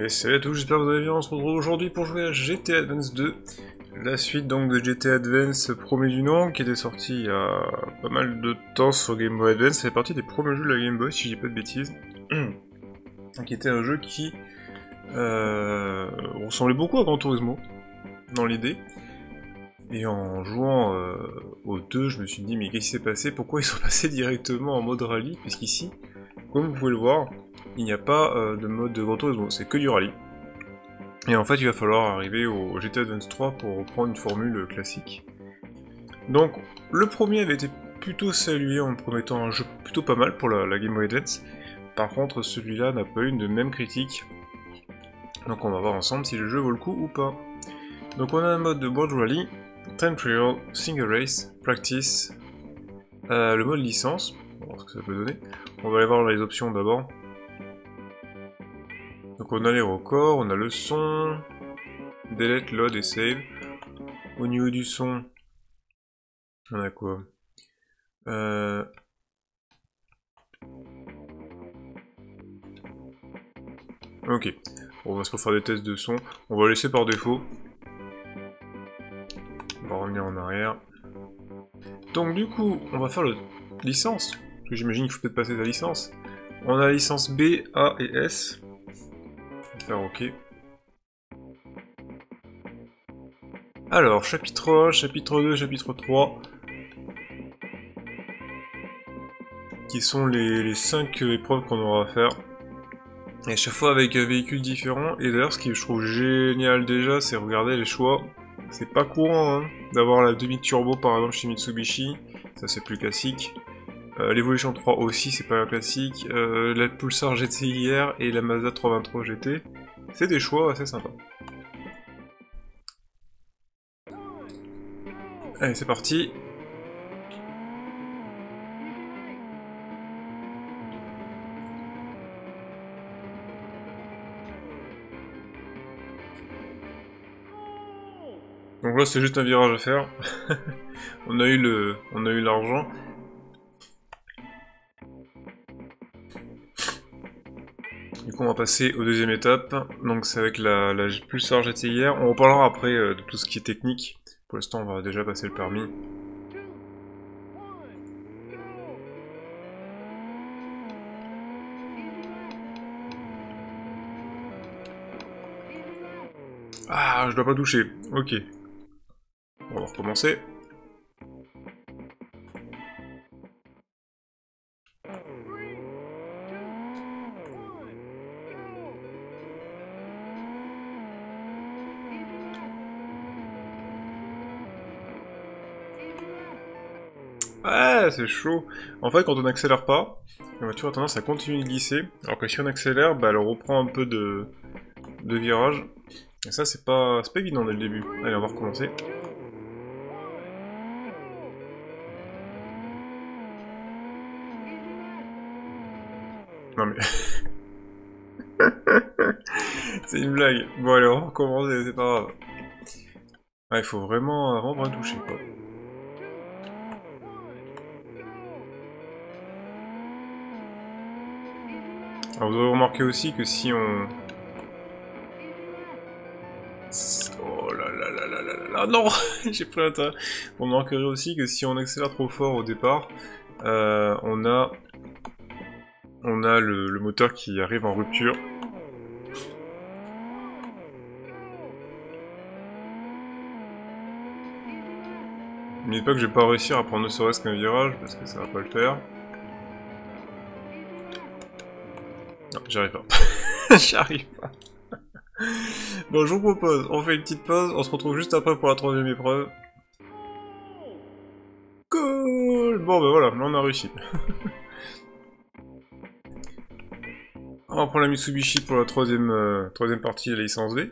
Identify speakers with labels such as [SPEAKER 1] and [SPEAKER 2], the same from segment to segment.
[SPEAKER 1] Et salut à tous, j'espère que vous allez bien, on se retrouve aujourd'hui pour jouer à GTA Advance 2. La suite donc de GTA Advance premier du nom, qui était sorti il y a pas mal de temps sur Game Boy Advance, ça fait partie des premiers jeux de la Game Boy si je dis pas de bêtises. qui était un jeu qui euh, ressemblait beaucoup à Gran Turismo, dans l'idée. Et en jouant euh, au 2, je me suis dit mais qu'est-ce qui s'est passé? Pourquoi ils sont passés directement en mode rallye Puisqu'ici, comme vous pouvez le voir, il n'y a pas euh, de mode de Gran Turismo, c'est que du rallye. Et en fait, il va falloir arriver au GTA Advance 3 pour reprendre une formule classique. Donc, le premier avait été plutôt salué en promettant un jeu plutôt pas mal pour la, Game Boy Advance. Par contre, celui-là n'a pas eu de même critique. Donc on va voir ensemble si le jeu vaut le coup ou pas. Donc on a un mode de World Rally, Time Trial, Single Race, Practice, euh, le mode licence, on va voir ce que ça peut donner. On va aller voir les options d'abord. Donc on a les records, on a le son, delete, load et save. Au niveau du son, on a quoi? Euh... Ok, on va se refaire des tests de son. On va laisser par défaut. On va revenir en arrière. Donc du coup, on va faire le licence. Que j'imagine qu'il faut peut-être passer la licence. On a la licence B, A et S faire OK. Alors, chapitre 1, chapitre 2, chapitre 3. Qui sont les, 5 épreuves qu'on aura à faire. Et chaque fois avec un véhicule différent. Et d'ailleurs, ce qui je trouve génial déjà, c'est regarder les choix. C'est pas courant hein, d'avoir la demi-turbo par exemple chez Mitsubishi. Ça c'est plus classique. Euh, L'Evolution 3 aussi, c'est pas un classique. Euh, la Pulsar GTIR et la Mazda 323 GT. C'est des choix assez sympas. Allez, c'est parti. Donc là c'est juste un virage à faire. on a eu le on a eu l'argent. Du coup, on va passer aux deuxième étape. Donc, c'est avec la, la Pulsar GTIR. On reparlera après euh, de tout ce qui est technique. Pour l'instant, on va déjà passer le permis. Ah, je dois pas toucher. Ok. On va recommencer. C'est chaud. En fait, quand on n'accélère pas, la voiture a tendance à continuer de glisser, alors que si on accélère, bah, elle reprend un peu de, de virage. Et ça, c'est pas, pas évident dès le début. Allez, on va recommencer. Non mais... c'est une blague. Bon allez, on va recommencer, c'est pas grave. Ah, il faut vraiment, vraiment bien toucher, quoi. Alors vous aurez remarqué aussi que si on... Oh là là là là là là non J'ai pris tas. On remarquerait aussi que si on accélère trop fort au départ, euh, on a... On a le, moteur qui arrive en rupture. N'oubliez pas que je vais pas réussir à prendre ne serait-ce qu'un virage, parce que ça va pas le faire. J'arrive pas. j'arrive pas. bon, je vous propose, on fait une petite pause, on se retrouve juste après pour la troisième épreuve. Cool Bon, ben voilà, là on a réussi. on va prendre la Mitsubishi pour la troisième, euh, troisième partie de la licence D.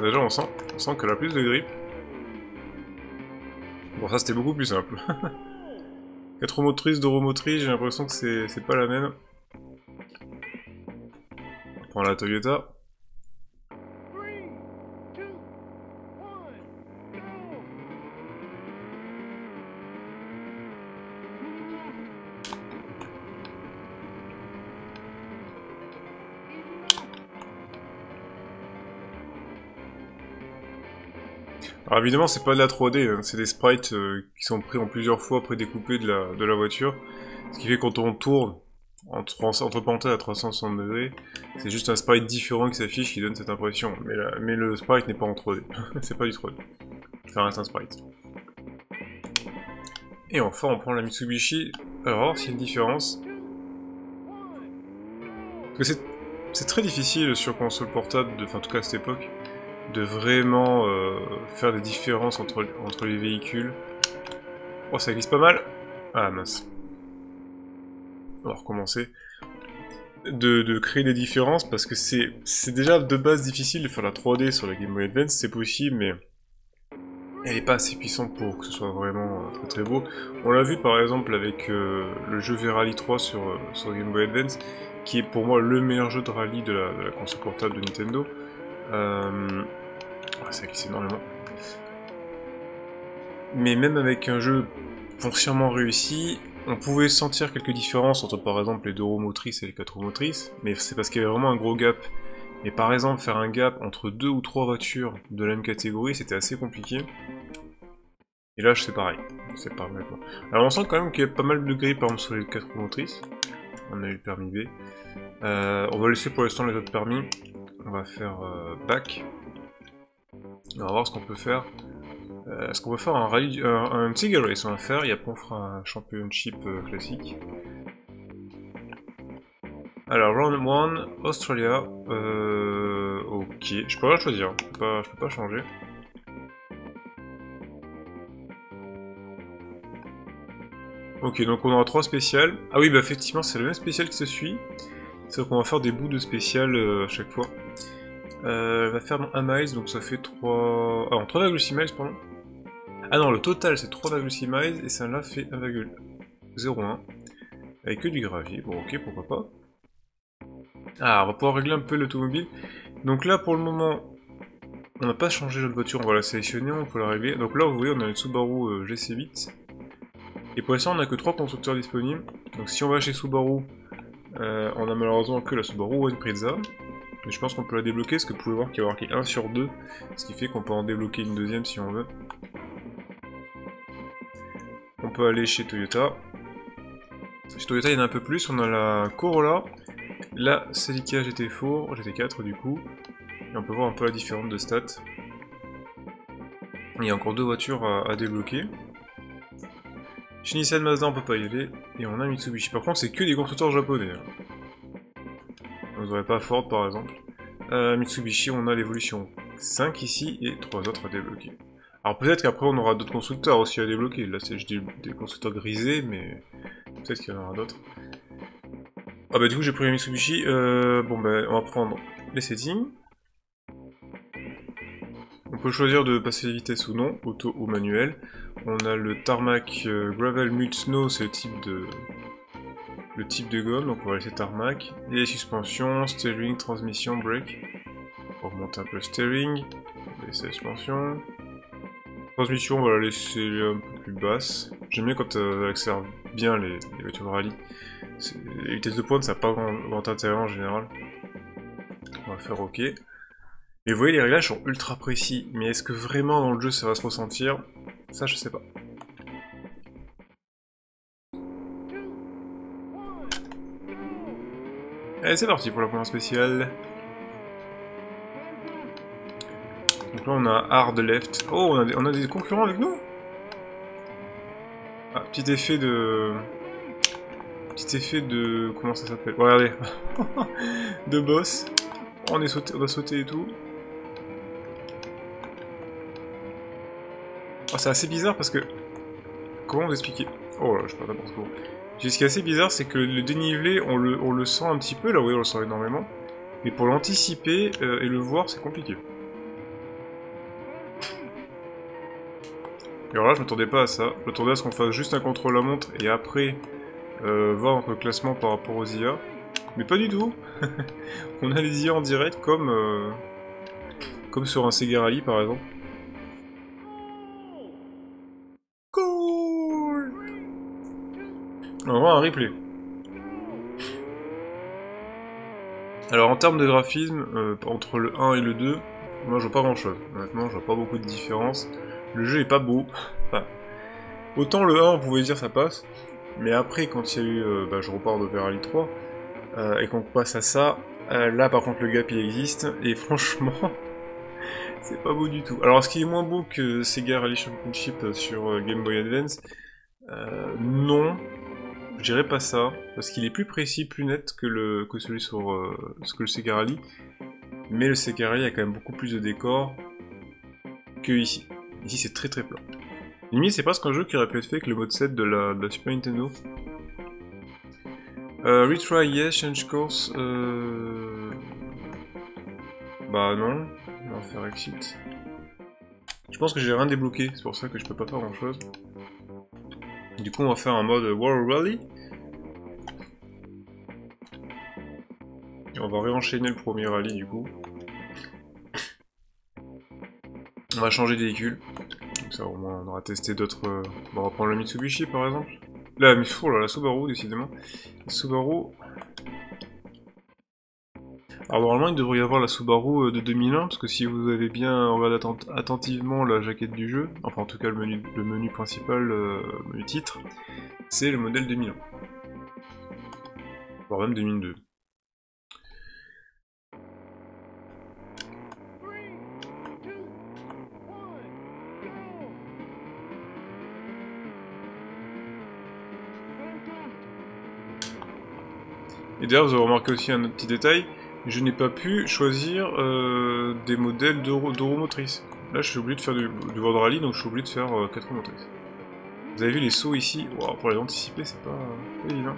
[SPEAKER 1] Déjà, on sent, on sent qu'elle a plus de grippe. Bon, ça c'était beaucoup plus simple. 4 motrices, 2 motrices, j'ai l'impression que c'est pas la même. On prend la Toyota. Alors évidemment, c'est pas de la 3D, hein, c'est des sprites euh, qui sont pris en plusieurs fois prédécoupés de de la voiture. Ce qui fait que quand on tourne entre, entre à 360 degrés, c'est juste un sprite différent qui s'affiche qui donne cette impression. Mais, le sprite n'est pas en 3D. c'est pas du 3D. Ça reste un sprite. Et enfin, on prend la Mitsubishi. Alors, s'il y a une différence. Parce que c'est très difficile sur console portable, enfin en tout cas à cette époque, de vraiment euh, faire des différences entre, entre les véhicules. Oh, ça glisse pas mal Ah mince. On va recommencer. De, de créer des différences, parce que c'est déjà de base difficile de faire la 3D sur la Game Boy Advance, c'est possible, mais elle n'est pas assez puissante pour que ce soit vraiment euh, très très beau. On l'a vu par exemple avec euh, le jeu V-Rally 3 sur, sur Game Boy Advance, qui est pour moi le meilleur jeu de rallye de la console portable de Nintendo. Euh... Énormément. Mais même avec un jeu foncièrement réussi, on pouvait sentir quelques différences entre par exemple les deux roues motrices et les quatre roues motrices, mais c'est parce qu'il y avait vraiment un gros gap. Et par exemple, faire un gap entre deux ou trois voitures de la même catégorie, c'était assez compliqué. Et là, c'est pareil. C'est pas. Alors on sent quand même qu'il y a pas mal de exemple sur les quatre roues motrices. On a eu le permis B. Euh, on va laisser pour l'instant les autres permis. On va faire euh, back. On va voir ce qu'on peut faire. Euh, Est-ce qu'on peut faire un, rallye, un, un race On va faire, et après on fera un championship euh, classique. Alors, round 1, Australia. Euh, ok, je peux pas choisir, je peux pas, je peux pas changer. Ok, donc on aura trois spéciales. Ah oui, bah effectivement, c'est le même spécial qui se suit. C'est qu'on va faire des bouts de spécial euh, à chaque fois. Euh, va faire 1 miles, donc ça fait 3... Ah non, 3,6 miles, pardon. Ah non, le total c'est 3,6 miles, et celle-là fait 1,01. Avec que du gravier, bon ok, pourquoi pas. Ah, on va pouvoir régler un peu l'automobile. Donc là, pour le moment, on n'a pas changé notre voiture, on va la sélectionner, on peut la régler. Donc là, vous voyez, on a une Subaru euh, GC8. Et pour l'instant, on n'a que 3 constructeurs disponibles. Donc si on va chez Subaru, euh, on a malheureusement que la Subaru One Preza. Mais je pense qu'on peut la débloquer, parce que vous pouvez voir qu'il y a marqué 1 sur 2, ce qui fait qu'on peut en débloquer une deuxième si on veut. On peut aller chez Toyota. Chez Toyota, il y en a un peu plus. On a la Corolla, la Celica GT4, GT4 du coup. Et on peut voir un peu la différence de stats. Il y a encore deux voitures à, à débloquer. Chez Nissan Mazda, on peut pas y aller. Et on a Mitsubishi. Par contre, c'est que des constructeurs japonais. Hein. Vous n'aurez pas Ford par exemple. Euh, Mitsubishi, on a l'évolution 5 ici et 3 autres à débloquer. Alors peut-être qu'après on aura d'autres constructeurs aussi à débloquer. Là c'est des, des constructeurs grisés, mais peut-être qu'il y en aura d'autres. Ah bah du coup j'ai pris Mitsubishi. Euh, bon bah on va prendre les settings. Peut choisir de passer les vitesses ou non, auto ou manuel. On a le tarmac euh, gravel mult snow, c'est le type de, le type de gomme, donc on va laisser tarmac, et les suspensions, steering, transmission, brake. On va remonter un peu le steering, laisser la suspension. Transmission, on va la laisser un peu plus basse. J'aime bien quand elle accélère bien les, voitures de rallye. Les vitesses de pointe, ça n'a pas grand, intérêt en général. On va faire OK. Et vous voyez, les réglages sont ultra précis, mais est-ce que vraiment dans le jeu ça va se ressentir? Ça, je sais pas. Allez, c'est parti pour la première spéciale. Donc là, on a hard left. Oh, on a des, concurrents avec nous? Ah, petit effet de... Petit effet de... Comment ça s'appelle? Regardez. de boss. On, est sauté, on va sauter et tout. Oh, c'est assez bizarre parce que... Comment vous expliquer? Oh là, je pas n'importe quoi. Ce qui est assez bizarre, c'est que le dénivelé, on le, on le, sent un petit peu, là oui, on le sent énormément. Mais pour l'anticiper euh, et le voir, c'est compliqué. Et alors là, je m'attendais pas à ça. Je m'attendais à ce qu'on fasse juste un contrôle à montre et après euh, voir notre classement par rapport aux IA. Mais pas du tout On a les IA en direct comme, euh, comme sur un Sega Rally par exemple. On va voir un replay. Alors en termes de graphisme, euh, entre le 1 et le 2, moi je vois pas grand chose. Honnêtement, je vois pas beaucoup de différence. Le jeu est pas beau. Autant le 1 on pouvait dire ça passe, mais après quand il y a eu, euh, bah, je repars de Rally 3, euh, et qu'on passe à ça, euh, là par contre le gap il existe, et franchement, c'est pas beau du tout. Alors ce qui est moins beau que Sega Rally Championship sur Game Boy Advance, non, je dirais pas ça, parce qu'il est plus précis, plus net que, le, que celui sur que le Sega Rally, mais le Sega Rally a quand même beaucoup plus de décors que ici. Ici c'est très très plat. Limite c'est presque un jeu qui aurait pu être fait avec le mode 7 de la, de la Super Nintendo. Euh, retry yes, change course. Euh... Bah non, on va faire exit. Je pense que j'ai rien débloqué, c'est pour ça que je peux pas faire grand chose. Du coup on va faire un mode World Rally. Et on va réenchaîner le premier rallye du coup. On va changer de véhicule. Comme ça au moins on aura testé d'autres... Euh, on va prendre le Mitsubishi par exemple. Mais oh la Subaru décidément. La Subaru... Alors normalement il devrait y avoir la Subaru euh, de 2001, parce que si vous avez bien regardé attentivement la jaquette du jeu, enfin en tout cas le menu, le menu principal, euh, le menu titre, c'est le modèle 2001. Voire même 2002. Et d'ailleurs, vous avez remarqué aussi un autre petit détail, je n'ai pas pu choisir euh, des modèles d'euro motrices. Là, je suis obligé de faire du, du World Rally, donc je suis obligé de faire 4 euh, motrices. Vous avez vu les sauts ici? Pour les anticiper, c'est pas, évident.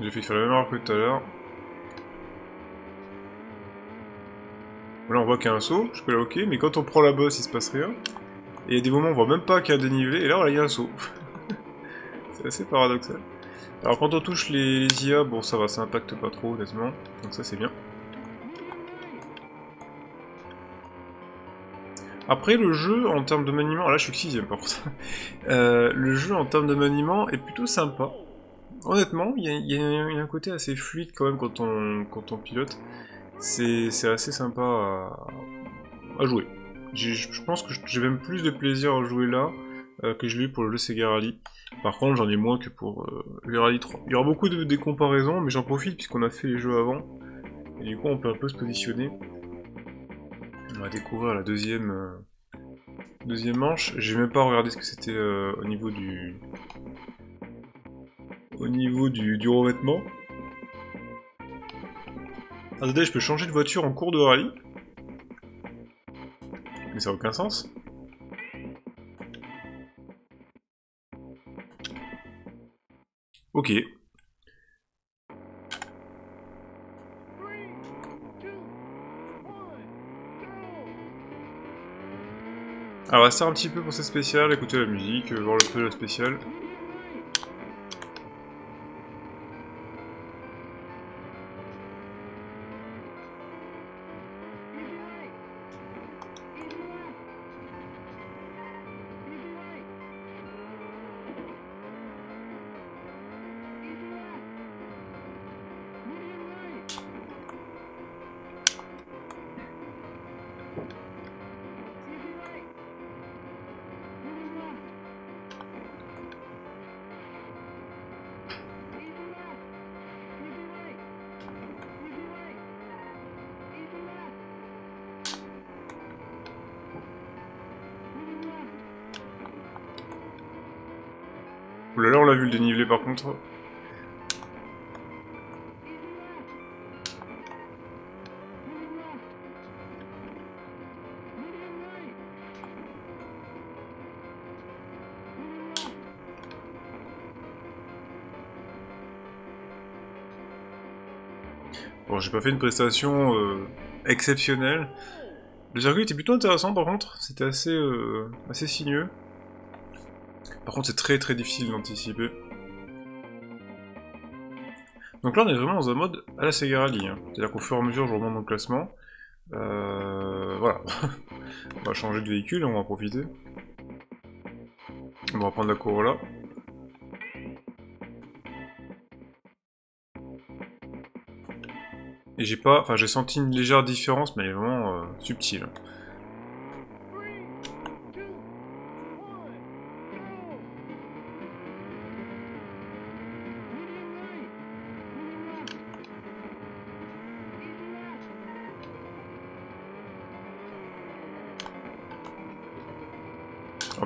[SPEAKER 1] J'ai fait faire la même erreur que tout à l'heure. Là, on voit qu'il y a un saut, je peux la ok, mais quand on prend la bosse, il se passe rien. Et il y a des moments où on voit même pas qu'il y a un dénivelé, et là, il y a un saut. C'est assez paradoxal. Alors quand on touche les, IA, bon ça va, ça impacte pas trop honnêtement, donc ça c'est bien. Après le jeu en termes de maniement, là je suis que 6ème par contre, euh, le jeu en termes de maniement est plutôt sympa. Honnêtement, il y, a un côté assez fluide quand même quand on, quand on pilote. C'est assez sympa à jouer. Je pense que j'ai même plus de plaisir à jouer là euh, que je l'ai eu pour le Sega Rally. Par contre, j'en ai moins que pour euh, le Rally 3. Il y aura beaucoup de, des comparaisons, mais j'en profite puisqu'on a fait les jeux avant. Et du coup, on peut un peu se positionner. On va découvrir la deuxième, euh, deuxième manche. J'ai même pas regardé ce que c'était au niveau du... Au niveau du, du revêtement. Attendez, je peux changer de voiture en cours de rallye. Mais ça n'a aucun sens. Ok. Alors, rester un petit peu pour cette spéciale, écouter la musique, voir le peu la spéciale. Oulala, on l'a vu le dénivelé par contre. Bon, j'ai pas fait une prestation euh, exceptionnelle. Le circuit était plutôt intéressant par contre, c'était assez, euh, assez sinueux. Par contre, c'est très très difficile d'anticiper. Donc là, on est vraiment dans un mode à la Sega. Hein. C'est-à-dire qu'au fur et à mesure, je remonte mon classement. Euh, voilà. on va changer de véhicule, on va en profiter. On va prendre la Corolla. Et j'ai pas... Enfin, j'ai senti une légère différence, mais vraiment euh, subtile.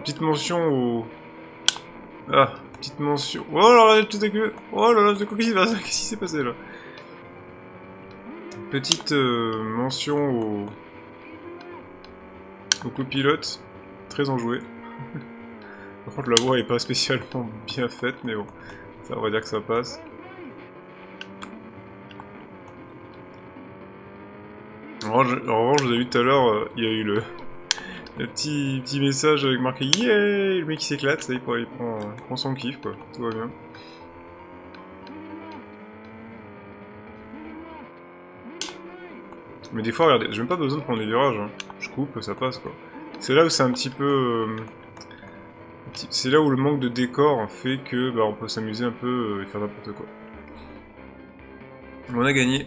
[SPEAKER 1] Petite mention au... Ah, petite mention... Oh là là, tout à queue Oh là là, qu'est-ce qui s'est passé là Petite euh, mention au... au copilote, très enjoué. Par contre la voix est pas spécialement bien faite, mais bon, ça on va dire que ça passe. En revanche, vous ai vu tout à l'heure, euh, il y a eu le, le petit, petit message avec marqué Yeah Le mec qui s'éclate, il prend, il prend son kiff quoi, tout va bien. Mais des fois, regardez, j'ai même pas besoin de prendre les virages. Hein. Je coupe, ça passe quoi. C'est là où c'est un petit peu... Euh, c'est là où le manque de décor fait que bah, on peut s'amuser un peu et faire n'importe quoi. On a gagné.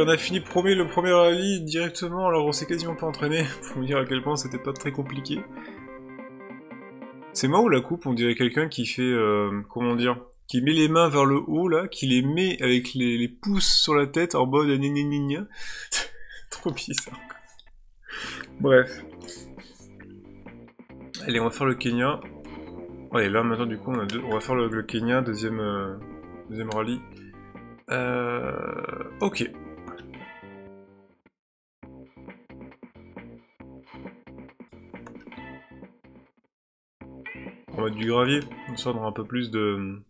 [SPEAKER 1] On a fini premier, le premier rallye directement, alors on s'est quasiment pas entraîné, pour vous dire à quel point c'était pas très compliqué. C'est moi ou la coupe, on dirait quelqu'un qui fait, euh, comment dire, qui met les mains vers le haut là, qui les met avec les, pouces sur la tête en mode gna Trop bizarre. Bref. Allez, on va faire le Kenya. Ouais, là maintenant du coup on a deux. On va faire le, Kenya, deuxième, euh, rallye. Euh... Ok. Du gravier, ça on aura un peu plus de...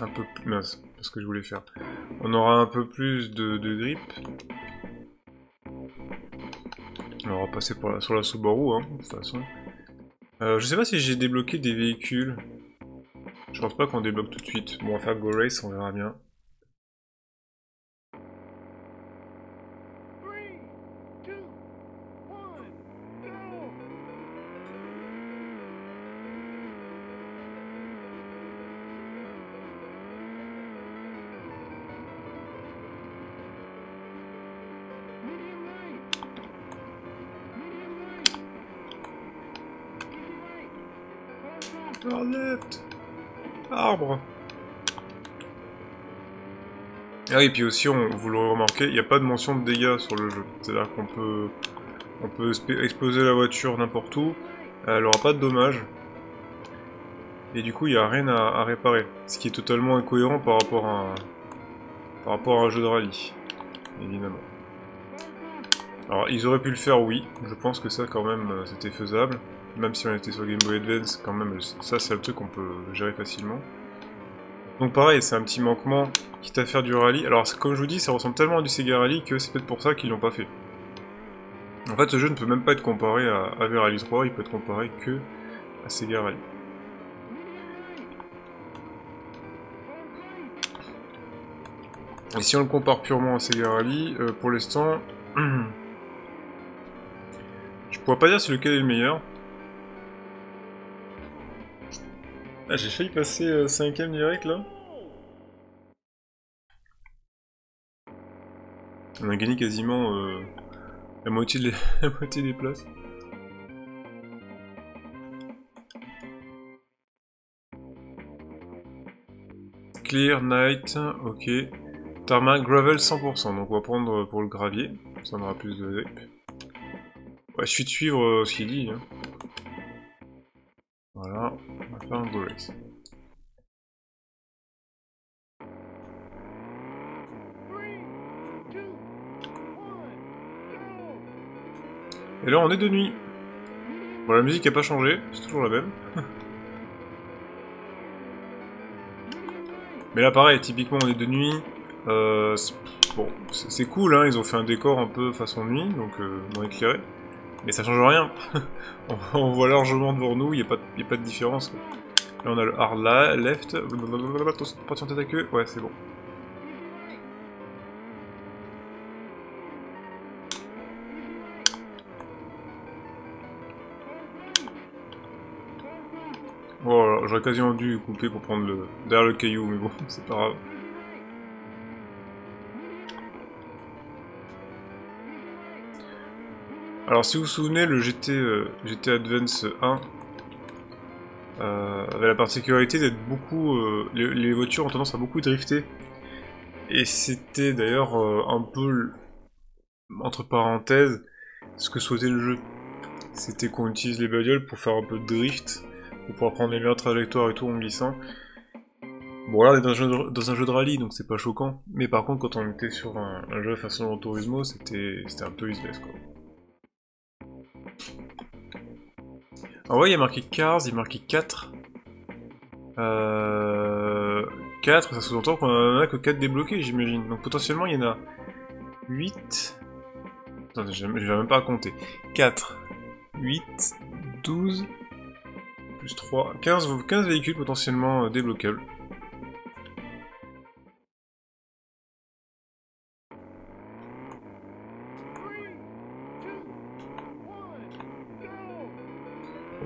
[SPEAKER 1] Un peu plus... Mince, c'est ce que je voulais faire. On aura un peu plus de, de grip. On va passer pour la, sur la Subaru, hein, de toute façon. Euh, je sais pas si j'ai débloqué des véhicules. Je pense pas qu'on débloque tout de suite. Bon, on va faire Go Race, on verra bien. Ah oui, puis aussi, vous l'aurez remarqué, il n'y a pas de mention de dégâts sur le jeu. C'est-à-dire qu'on peut, on peut exploser la voiture n'importe où, elle n'aura pas de dommages. Et du coup, il n'y a rien à, réparer. Ce qui est totalement incohérent par rapport à, par rapport à un jeu de rallye, évidemment. Alors, ils auraient pu le faire, oui. Je pense que ça, quand même, euh, c'était faisable. Même si on était sur Game Boy Advance, quand même, ça c'est le truc qu'on peut gérer facilement. Donc pareil, c'est un petit manquement, quitte à faire du rallye. Alors comme je vous dis, ça ressemble tellement à du Sega Rally que c'est peut-être pour ça qu'ils l'ont pas fait. En fait, ce jeu ne peut même pas être comparé à Rally 3, il peut être comparé que à Sega Rally. Et si on le compare purement à Sega Rally, euh, pour l'instant, je pourrais pas dire c'est lequel est le meilleur. Ah, j'ai failli passer 5ème euh, direct là. On a gagné quasiment euh, la, moitié des places. Clear, Night, ok. Tarmac, Gravel 100%, donc on va prendre pour le gravier, ça en aura plus de grip. Ouais, je suis de suivre euh, ce qu'il dit. Hein. Voilà, on va faire un go race. Et là on est de nuit. Bon la musique n'a pas changé, c'est toujours la même. Mais là pareil, typiquement on est de nuit. Euh, bon, c'est cool, hein, ils ont fait un décor un peu façon nuit, donc euh, moins éclairé. Mais ça change rien. on, voit largement devant nous, il n'y a, pas de différence. Là, on a le hard là, left. Pas de tête à queue. Ouais, c'est bon. Bon, j'aurais quasiment dû couper pour prendre le derrière le caillou, mais bon, c'est pas grave. Alors si vous vous souvenez, le GT, euh, GT Advance 1 euh, avait la particularité d'être beaucoup... Euh, les, voitures ont tendance à beaucoup drifter. Et c'était d'ailleurs un peu, entre parenthèses, ce que souhaitait le jeu. C'était qu'on utilise les bagnoles pour faire un peu de drift, pour pouvoir prendre les meilleures trajectoires et tout en glissant. Bon là on est dans un jeu, un de rallye donc c'est pas choquant, mais par contre quand on était sur un, jeu façon Turismo c'était un peu useless quoi. Ah ouais, il y a marqué Cars, il y a marqué 4. Euh... 4, ça sous-entend qu'on en a que 4 débloqués, j'imagine. Donc potentiellement, il y en a 8. Attendez, je vais même pas compter. 4, 8, 12, plus 3, 15, 15 véhicules potentiellement euh, débloquables.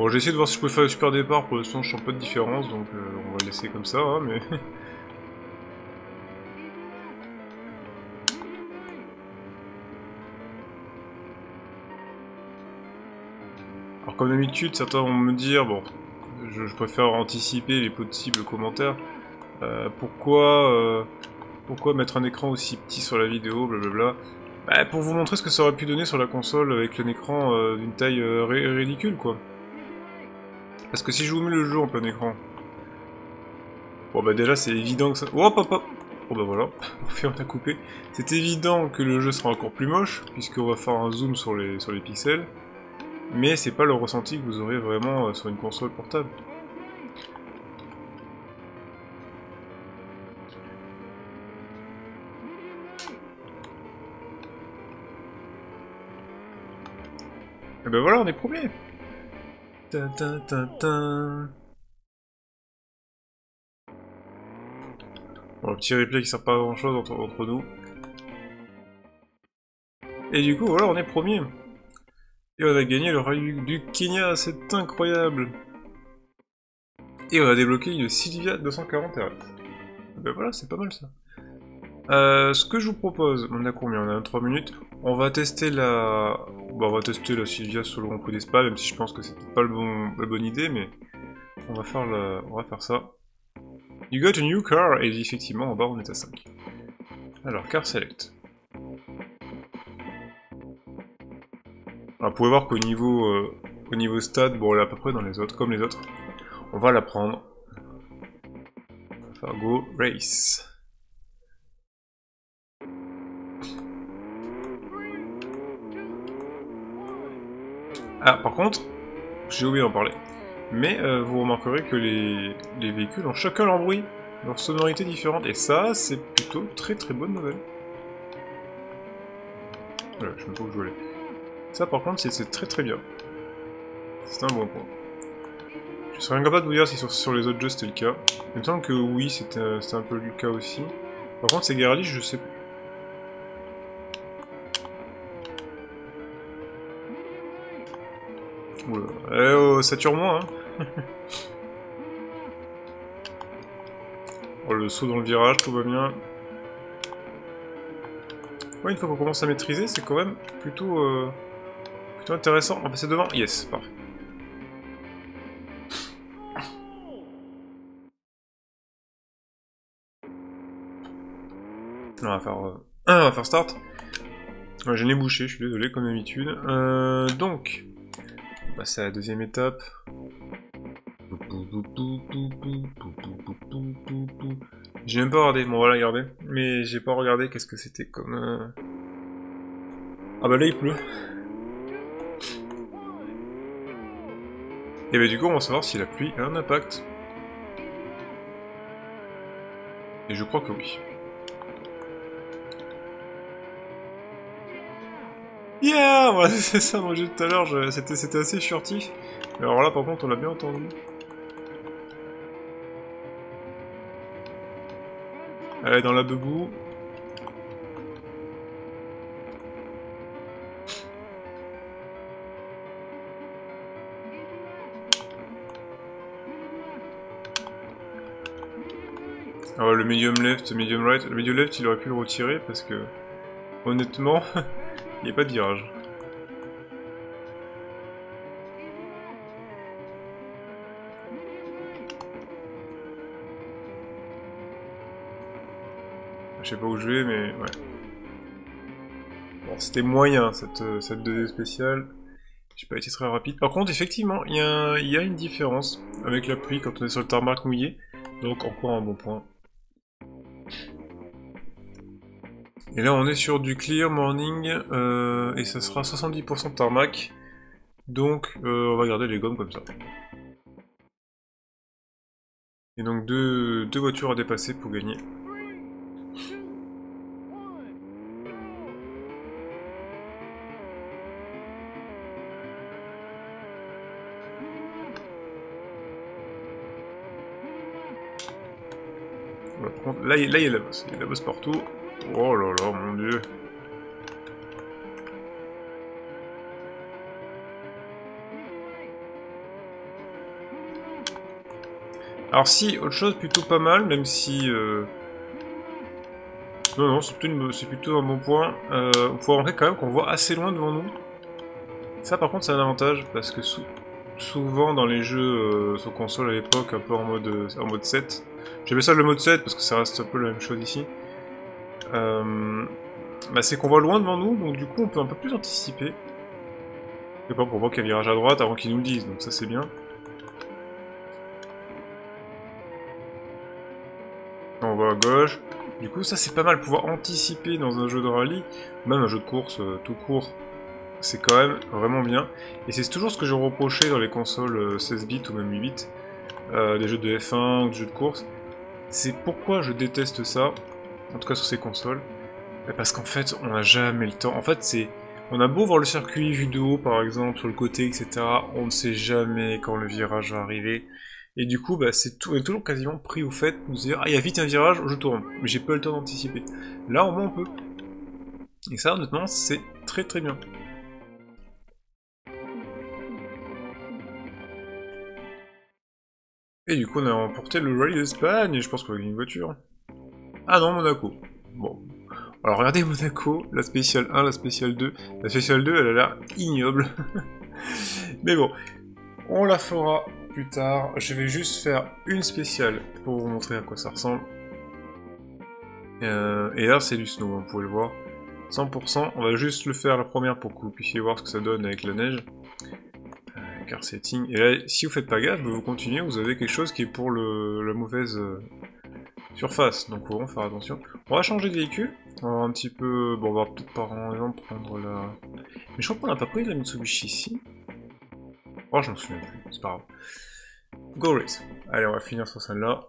[SPEAKER 1] Bon, j'ai essayé de voir si je pouvais faire le super départ, pour l'instant je sens pas de différence, donc euh, on va laisser comme ça, hein, mais... Alors comme d'habitude, certains vont me dire, bon, je, préfère anticiper les possibles commentaires, euh, pourquoi, euh, pourquoi mettre un écran aussi petit sur la vidéo, blablabla? Bah, Pour vous montrer ce que ça aurait pu donner sur la console avec un écran d'une taille ridicule, quoi. Parce que si je vous mets le jeu en plein écran... Bon bah déjà c'est évident que ça... Oh papa Oh bah voilà, on a coupé. C'est évident que le jeu sera encore plus moche, puisqu'on va faire un zoom sur les, sur les pixels. Mais c'est pas le ressenti que vous aurez vraiment euh, sur une console portable. Et ben voilà, on est premier Bon, petit replay qui sert pas à grand chose entre, nous. Et du coup, voilà, on est premier. Et on a gagné le rallye du Kenya, c'est incroyable. Et on a débloqué une Silvia 240 RS. Ben voilà, c'est pas mal ça. Euh, ce que je vous propose, on a combien? On a 3 minutes. On va tester la... Bon, on va tester la Sylvia selon le coup des spas, même si je pense que c'est pas le bon... la bonne idée, mais on va faire la... on va faire ça. You got a new car Et effectivement, en bas, on est à 5. Alors, car select. Alors, vous pouvez voir qu'au niveau, euh, au niveau stade, bon, elle est à peu près dans les autres, comme les autres. On va la prendre. On va faire go race. Ah, par contre, j'ai oublié d'en parler. Mais euh, vous remarquerez que les, véhicules ont chacun leur bruit, leur sonorité différente. Et ça, c'est plutôt très très bonne nouvelle. Voilà, je me trouve où je Ça, par contre, c'est très très bien. C'est un bon point. Je serais incapable de vous dire si sur, les autres jeux c'était le cas. Il me semble que oui, c'était un peu le cas aussi. Par contre, ces Garage, je sais pas. Oula. Eh oh, moins, hein Oh, le saut dans le virage, tout va bien. Ouais, une fois qu'on commence à maîtriser, c'est quand même plutôt, euh, plutôt intéressant. On va passer devant Yes, parfait. On va faire, euh, on va faire start. Ouais, J'en ai bouché, je suis désolé, comme d'habitude. Euh, donc, passer à la deuxième étape. J'ai même pas regardé, bon voilà, regardez. Mais j'ai pas regardé qu'est-ce que c'était comme... Euh, ah bah là il pleut. Et bah du coup on va savoir si la pluie a un impact. Et je crois que oui. Voilà, c'est ça mon jeu tout à l'heure, c'était assez furtif. Mais alors là, par contre, on l'a bien entendu. Allez, dans la debout. Ah le medium left, medium right. Le medium left, il aurait pu le retirer parce que, honnêtement, il n'y a pas de virage. Je sais pas où je vais, mais ouais. Bon, c'était moyen cette, euh, cette 2D spéciale. J'ai pas été très rapide. Par contre, effectivement, il y, a une différence avec la pluie quand on est sur le tarmac mouillé. Donc encore un bon point. Et là, on est sur du clear morning, euh, et ça sera 70% de tarmac. Donc, euh, on va garder les gommes comme ça. Et donc, deux voitures à dépasser pour gagner. Là, il y a la bosse. Il y a la partout. Oh là là, mon dieu. Alors si, autre chose plutôt pas mal, même si... Euh... Non, non, c'est plutôt, un bon point. Euh, on peut remarquer quand même qu'on voit assez loin devant nous. Ça par contre c'est un avantage, parce que souvent dans les jeux euh, sur console à l'époque, un peu en mode, en mode 7, J'aimais ça le mode 7 parce que ça reste un peu la même chose ici. Euh, bah, c'est qu'on voit loin devant nous, donc du coup on peut un peu plus anticiper. Je pas, pour voir qu'il y a virage à droite avant qu'ils nous le disent, donc ça c'est bien. On va à gauche. Du coup ça c'est pas mal, pouvoir anticiper dans un jeu de rallye, même un jeu de course euh, tout court, c'est quand même vraiment bien. Et c'est toujours ce que je reprochais dans les consoles 16 euh, bits ou même 8 bits, des jeux de F1 ou des jeux de course, c'est pourquoi je déteste ça, en tout cas sur ces consoles. Parce qu'en fait, on n'a jamais le temps. En fait, c'est... On a beau voir le circuit vu de haut, par exemple, sur le côté, etc. On ne sait jamais quand le virage va arriver. Et du coup, bah, c'est tout, on est toujours quasiment pris au fait de nous dire « Ah, il y a vite un virage, je tourne. » Mais j'ai pas le temps d'anticiper. Là, au moins, on peut. Et ça, honnêtement, c'est très très bien. Et du coup, on a remporté le Rallye d'Espagne, et je pense qu'on gagner une voiture. Ah non, Monaco. Bon. Alors regardez Monaco, la spéciale 1, la spéciale 2. La spéciale 2, elle a l'air ignoble. Mais bon, on la fera plus tard. Je vais juste faire une spéciale pour vous montrer à quoi ça ressemble. Euh, et là, c'est du snow, hein, vous pouvez le voir. 100%, on va juste le faire la première pour que vous puissiez voir ce que ça donne avec la neige car setting. Et là, si vous faites pas gaffe, vous continuez, vous avez quelque chose qui est pour le, la mauvaise euh, surface. Donc on va faire attention. On va changer de véhicule. On va un petit peu... Bon, on va peut-être par exemple prendre la... Mais je crois qu'on n'a pas pris la Mitsubishi ici. Oh, je m'en souviens plus, c'est pas grave. Go race. Allez, on va finir sur celle-là.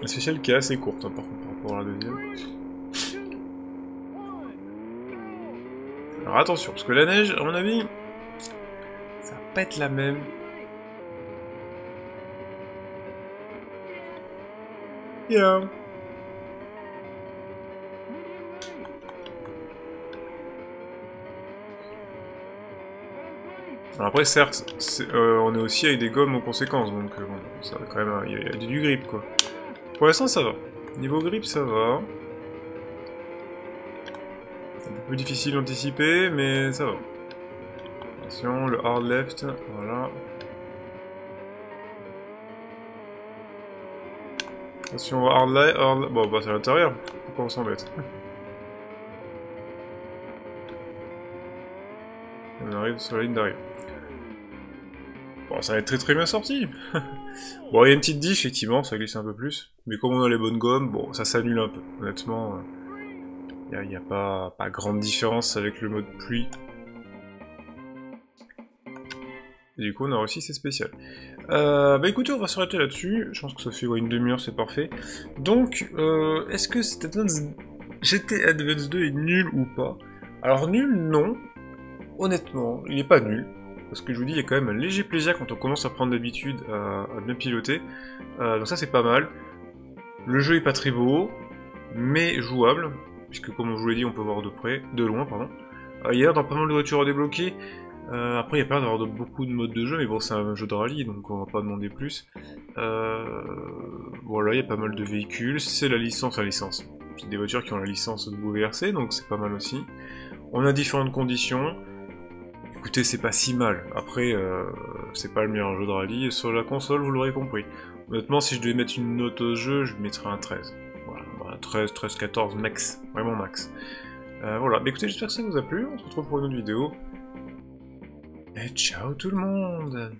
[SPEAKER 1] La spéciale qui est assez courte, hein, par contre, par rapport à la deuxième. Alors attention, parce que la neige, à mon avis, pas être la même. Yeah. après, certes, euh, on est aussi avec des gommes en conséquence, donc euh, bon, ça va quand même, il y, a du grip quoi. Pour l'instant, ça va. Niveau grip, ça va. Un peu difficile d'anticiper, mais ça va le hard left, voilà. Attention au hard left, bon bah c'est à l'intérieur, pourquoi on s'embête? On arrive sur la ligne d'arrivée. Bon, ça va être très très bien sorti Bon, il y a une petite diff, effectivement, ça glisse un peu plus. Mais comme on a les bonnes gommes, bon, ça s'annule un peu. Honnêtement, il n'y a, a, pas, pas grande différence avec le mode pluie et du coup, on a aussi ces spéciales. Euh, bah écoutez, on va s'arrêter là-dessus. Je pense que ça fait une demi-heure, c'est parfait. Donc, euh, est-ce que cet Advance... GT Advance 2 est nul ou pas? Alors nul, non. Honnêtement, il n'est pas nul. Parce que je vous dis, il y a quand même un léger plaisir quand on commence à prendre l'habitude à, bien piloter. Euh, donc ça, c'est pas mal. Le jeu est pas très beau, mais jouable. Puisque comme je vous l'ai dit, on peut voir de près, de loin, pardon. il y a dans pas mal de voitures à débloquer. Euh, après, il y a pas d'avoir beaucoup de modes de jeu, mais bon, c'est un jeu de rallye, donc on va pas demander plus. Euh, voilà, il y a pas mal de véhicules. C'est la licence, la licence. C'est des voitures qui ont la licence WRC, donc c'est pas mal aussi. On a différentes conditions. Écoutez, c'est pas si mal. Après, euh, c'est pas le meilleur jeu de rallye. Sur la console, vous l'aurez compris. Honnêtement, si je devais mettre une note au jeu, je mettrais un 13. Voilà, 13, 13, 14, max. Vraiment max. Voilà, bah, écoutez, j'espère que ça vous a plu. On se retrouve pour une autre vidéo. Et ciao tout le monde